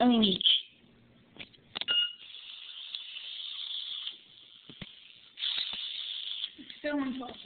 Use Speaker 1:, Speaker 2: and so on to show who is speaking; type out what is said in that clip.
Speaker 1: I mean,
Speaker 2: So impossible.